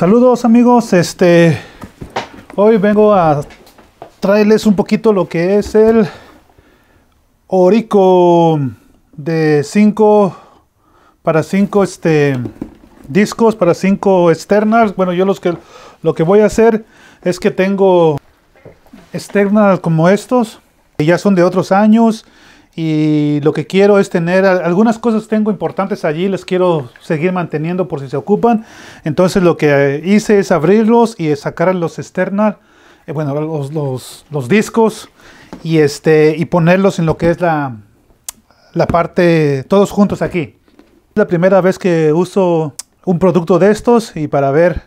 Saludos amigos, este hoy vengo a traerles un poquito lo que es el Orico de 5 para 5 este discos para 5 externas. Bueno, yo los que lo que voy a hacer es que tengo externas como estos, que ya son de otros años y lo que quiero es tener algunas cosas tengo importantes allí les quiero seguir manteniendo por si se ocupan. Entonces lo que hice es abrirlos y sacar los external eh, bueno los, los, discos y este y ponerlos en lo que es la la parte todos juntos aquí. Es la primera vez que uso un producto de estos y para ver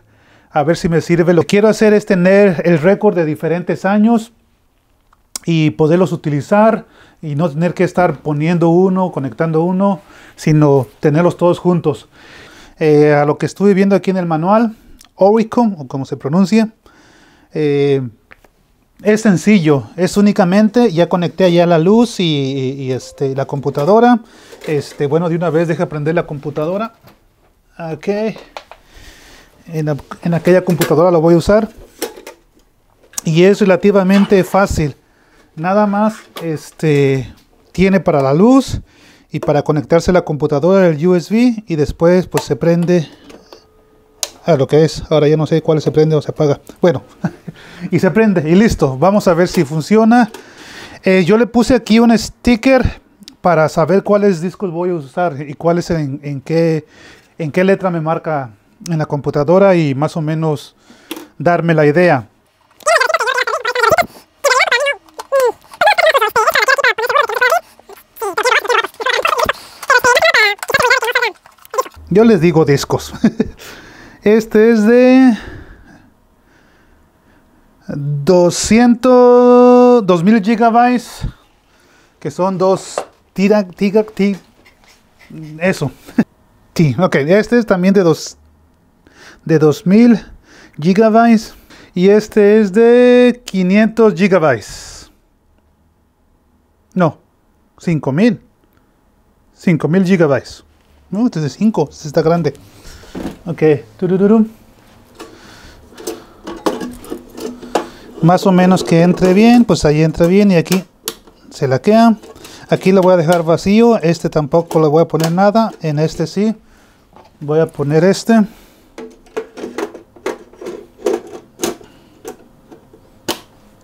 a ver si me sirve. Lo que quiero hacer es tener el récord de diferentes años y poderlos utilizar y no tener que estar poniendo uno, conectando uno, sino tenerlos todos juntos. Eh, a lo que estuve viendo aquí en el manual, Oricom, o como se pronuncia, eh, es sencillo, es únicamente, ya conecté allá la luz y, este, la computadora. Este, bueno, de una vez deja prender la computadora. Ok. En, en aquella computadora lo voy a usar. Y es relativamente fácil nada más este tiene para la luz y para conectarse a la computadora el USB y después pues se prende. A lo que es. Ahora ya no sé cuál se prende o se apaga. Bueno y se prende y listo. Vamos a ver si funciona. Eh, yo le puse aquí un sticker para saber cuáles discos voy a usar y cuáles en, en qué en qué letra me marca en la computadora y más o menos darme la idea Yo les digo discos. Este es de 200, 2000 gigabytes, que son dos tira, tira, tira eso. Sí, ok, este es también de dos, de 2000 gigabytes y este es de 500 gigabytes. No, 5000. 5000 gigabytes. No, este es de 5, este está grande. Ok, Más o menos que entre bien, pues ahí entra bien y aquí se la queda. Aquí lo voy a dejar vacío, este tampoco le voy a poner nada, en este sí. Voy a poner este.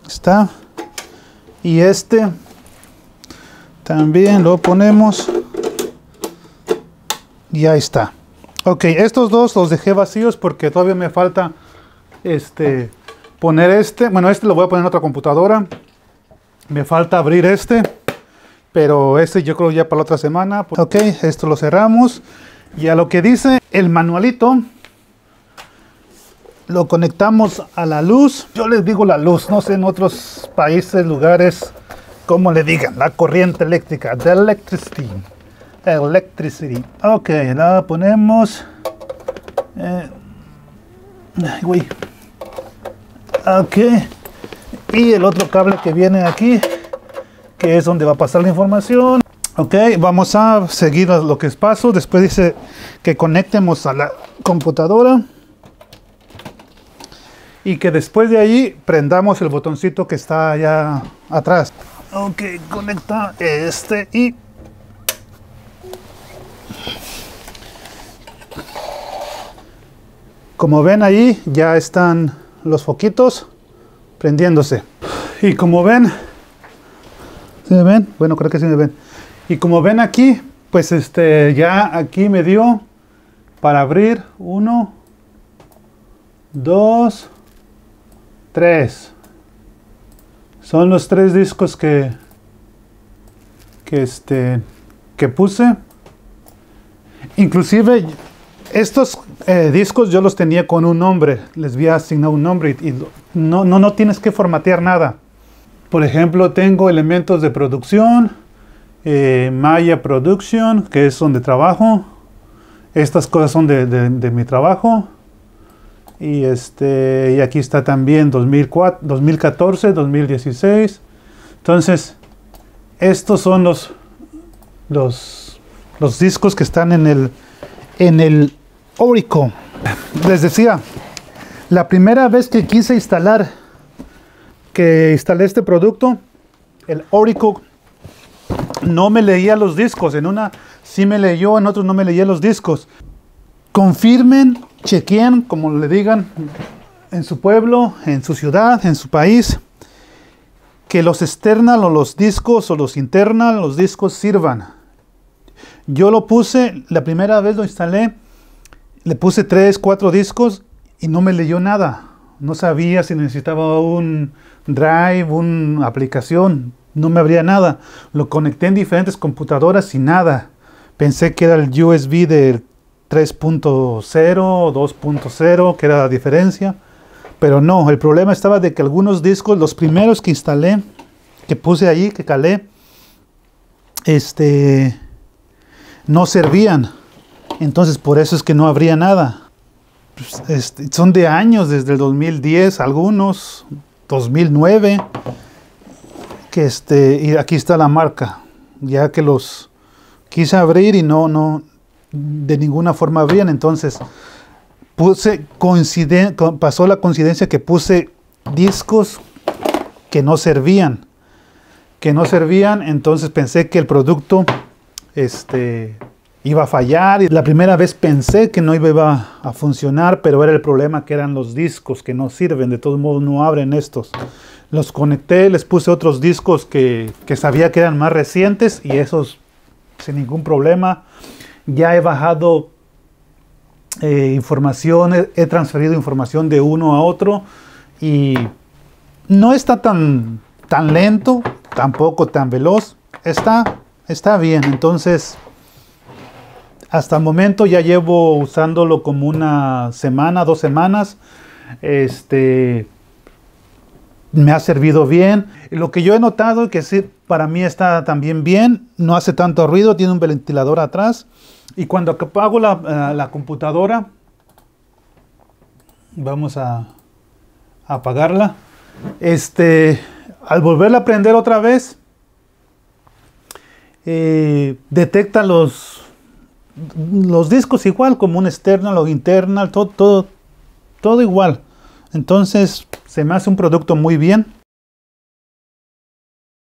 Está. Y este también lo ponemos y ahí está. Ok, estos dos los dejé vacíos porque todavía me falta este poner este. Bueno, este lo voy a poner en otra computadora. Me falta abrir este. Pero este yo creo ya para la otra semana. Ok, esto lo cerramos. Y a lo que dice el manualito, lo conectamos a la luz. Yo les digo la luz, no sé en otros países, lugares, como le digan, la corriente eléctrica, the electricity. Electricity. Ok, la ponemos. Eh, Ok. Y el otro cable que viene aquí, que es donde va a pasar la información. Ok, vamos a seguir lo que es paso. Después dice que conectemos a la computadora. Y que después de ahí prendamos el botoncito que está allá atrás. Ok, conecta este y Como ven ahí ya están los foquitos prendiéndose. Y como ven, ¿sí me ven? Bueno, creo que sí me ven. Y como ven aquí, pues este ya aquí me dio para abrir uno, dos, tres. Son los tres discos que que este que puse. Inclusive estos eh, discos yo los tenía con un nombre, les voy a asignar un nombre y, no, no, no tienes que formatear nada. Por ejemplo, tengo elementos de producción, eh, Maya Production, que es donde trabajo. Estas cosas son de, de, mi trabajo. Y, este, y aquí está también 2004, 2014, 2016. Entonces, estos son los, los, los discos que están en el, en el Orico. Les decía, La primera vez que quise instalar, que instalé este producto, el Oracle no me leía los discos. En una sí me leyó, en otros no me leía los discos. Confirmen, chequeen, como le digan, en su pueblo, en su ciudad, en su país, que los external o los discos o los internal, los discos sirvan. Yo lo puse, la primera vez lo instalé, le puse 3, 4 discos y no me leyó nada. No sabía si necesitaba un drive, una aplicación no me abría nada. Lo conecté en diferentes computadoras y nada. Pensé que era el USB del 3.0, 2.0, que era la diferencia. Pero no, el problema estaba de que algunos discos, los primeros que instalé, que puse ahí, que calé, este, no servían. Entonces por eso es que no habría nada. Pues, este, son de años, desde el 2010, algunos, 2009 que este, y aquí está la marca, ya que los quise abrir y no, no, de ninguna forma abrían, entonces puse, coinciden, pasó la coincidencia que puse discos que no servían, que no servían, entonces pensé que el producto, este, iba a fallar y la primera vez pensé que no iba a funcionar, pero era el problema que eran los discos que no sirven, de todos modos no abren estos. Los conecté, les puse otros discos que, sabía que eran más recientes y esos sin ningún problema. Ya he bajado eh, información, he, transferido información de uno a otro y no está tan, tan lento, tampoco tan veloz. Está, está bien. Entonces, hasta el momento ya llevo usándolo como una semana, dos semanas. Este me ha servido bien. Lo que yo he notado que sí, para mí está también bien, no hace tanto ruido, tiene un ventilador atrás. Y cuando apago la, la computadora, vamos a, apagarla. Este, al volverla a prender otra vez, eh, detecta los, los discos igual, como un external o internal, todo, todo, todo igual. Entonces, se me hace un producto muy bien.